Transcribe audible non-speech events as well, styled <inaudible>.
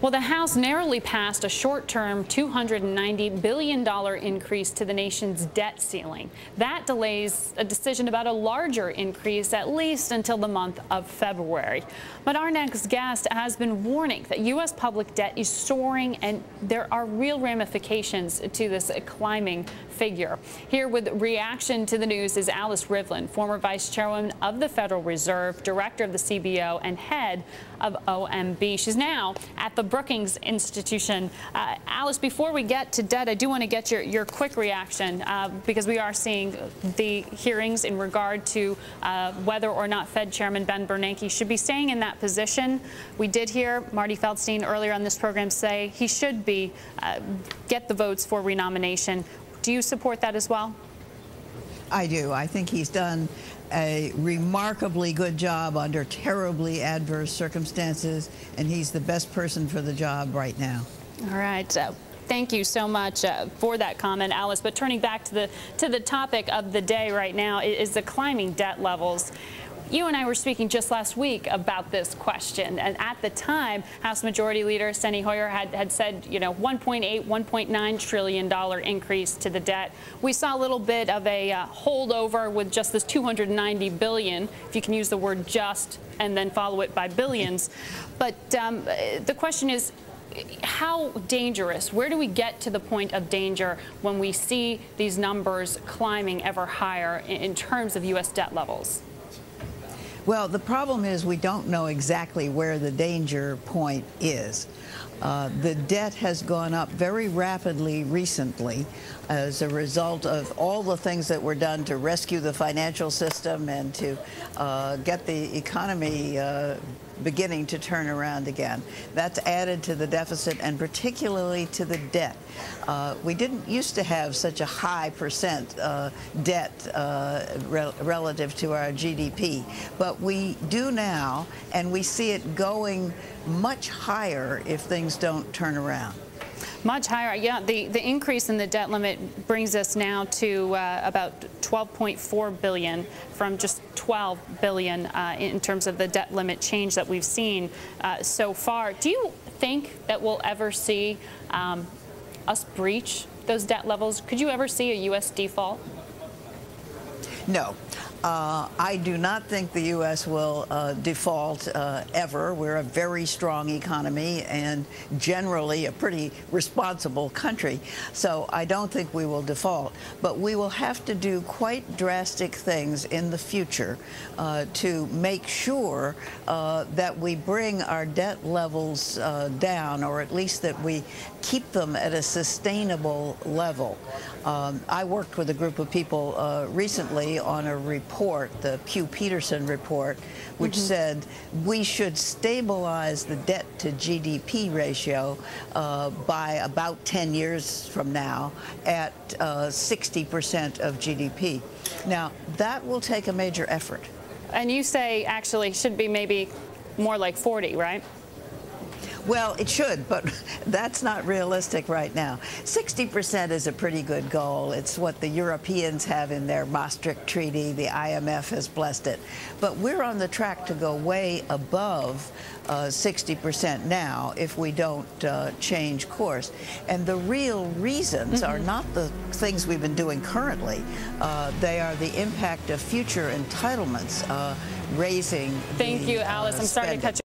Well, the House narrowly passed a short-term $290 billion increase to the nation's debt ceiling. That delays a decision about a larger increase at least until the month of February. But our next guest has been warning that U.S. public debt is soaring and there are real ramifications to this climbing figure. Here with reaction to the news is Alice Rivlin, former vice chairwoman of the Federal Reserve, director of the CBO, and head of OMB. She's now at the Brookings Institution. Uh, Alice, before we get to debt, I do want to get your, your quick reaction uh, because we are seeing the hearings in regard to uh, whether or not Fed Chairman Ben Bernanke should be staying in that position. We did hear Marty Feldstein earlier on this program say he should be uh, get the votes for renomination. Do you support that as well? I do. I think he's done a remarkably good job under terribly adverse circumstances, and he's the best person for the job right now. All right. Uh, thank you so much uh, for that comment, Alice. But turning back to the to the topic of the day right now is the climbing debt levels. You and I were speaking just last week about this question, and at the time, House Majority Leader Steny Hoyer had, had said, you know, 1.8, 1.9 trillion dollar increase to the debt. We saw a little bit of a uh, holdover with just this 290 billion, if you can use the word just, and then follow it by billions. But um, the question is, how dangerous, where do we get to the point of danger when we see these numbers climbing ever higher in, in terms of U.S. debt levels? Well, the problem is we don't know exactly where the danger point is. Uh, the debt has gone up very rapidly recently as a result of all the things that were done to rescue the financial system and to uh, get the economy uh, beginning to turn around again. That's added to the deficit and particularly to the debt. Uh, we didn't used to have such a high percent uh, debt uh, re relative to our GDP, but we do now, and we see it going much higher if things don't turn around. Much higher. Yeah, the, the increase in the debt limit brings us now to uh, about 12.4 billion from just 12 billion uh, in terms of the debt limit change that we've seen uh, so far. Do you think that we'll ever see um, us breach those debt levels? Could you ever see a U.S. default? No. Uh, I do not think the U.S. will uh, default uh, ever. We're a very strong economy and generally a pretty responsible country. So I don't think we will default. But we will have to do quite drastic things in the future uh, to make sure uh, that we bring our debt levels uh, down, or at least that we keep them at a sustainable level. Um, I worked with a group of people recently on a report the Pew Peterson report, which mm -hmm. said we should stabilize the debt to GDP ratio uh, by about 10 years from now at 60% uh, of GDP. Now, that will take a major effort. And you say actually should be maybe more like 40, right? Well, it should, but <laughs> that's not realistic right now. 60% is a pretty good goal. It's what the Europeans have in their Maastricht Treaty. The IMF has blessed it. But we're on the track to go way above 60% uh, now if we don't uh, change course. And the real reasons mm -hmm. are not the things we've been doing currently. Uh, they are the impact of future entitlements uh, raising Thank the, you, Alice. I'm sorry to cut you